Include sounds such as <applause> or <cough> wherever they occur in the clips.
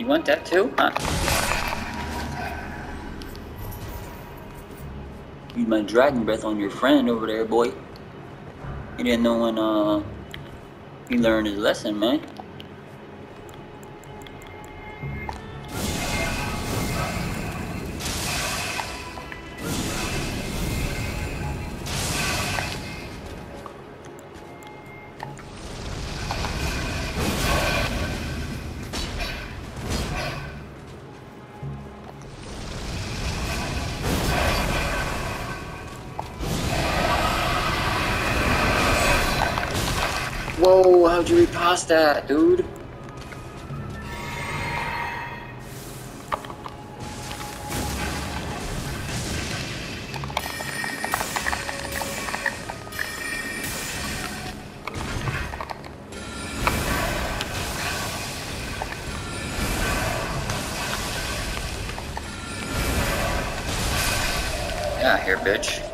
You want that too? Huh? Use my dragon breath on your friend over there, boy. He didn't know when, uh, he learned his lesson, man. Whoa, how'd you read past that, dude? Yeah, here, bitch.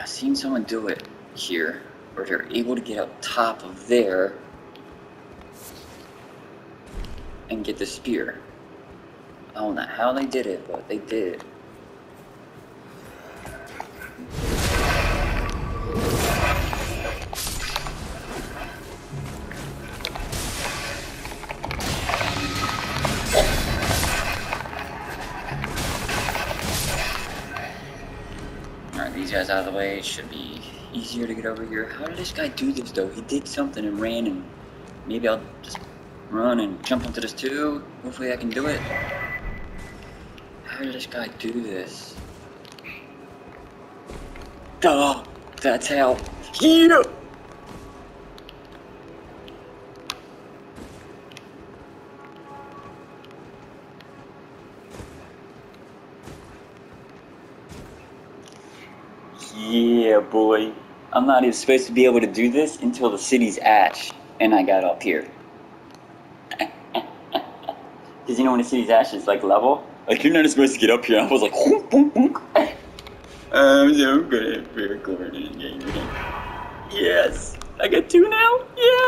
I've seen someone do it here, where they're able to get up top of there and get the spear. I don't know how they did it, but they did. Alright, these guys out of the way. It should be easier to get over here. How did this guy do this, though? He did something and ran, and maybe I'll just run and jump onto this too. Hopefully I can do it. How did this guy do this? Oh, that's how. Yeah! Yeah, boy. I'm not even supposed to be able to do this until the city's ash, and I got up here. <laughs> Because you know when the city's ash is like level? Like you're not supposed to get up here. I was like, um, I'm so good at parkour in this game. Yes! I got two now? Yes!